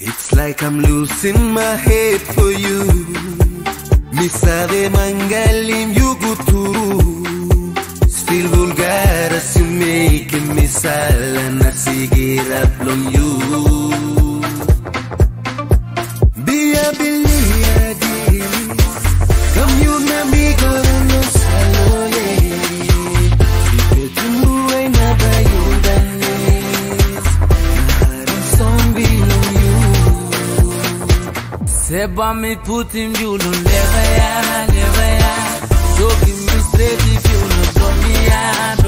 It's like I'm losing my head for you. Misade mangalim yuguturu. Still vulgar as you make me sala Seba mi putim you no leva ya, leva ya. So give me straight if you no me do me ya.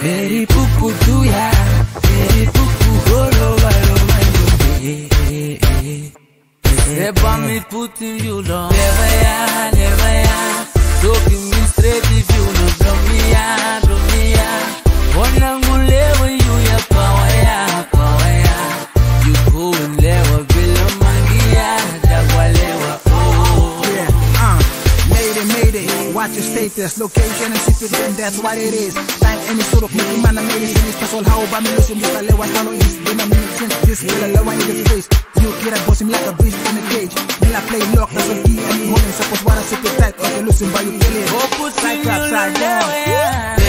Pupu tu ya. Very pupu all over over you. Seba me putting you. Never ya, never ya. So give me straight Watch your status, location and then that's what it is. Time any sort of making man, I made it finish. That's all how about me losing with a lewa stano east. Then I'm in since this kill a lewa in the face. You kid, I boss him like a beast in a cage. I play lock, that's all key and you hold. Suppose what I sit it tight, okay, losing by you feel it. Oh, put Side you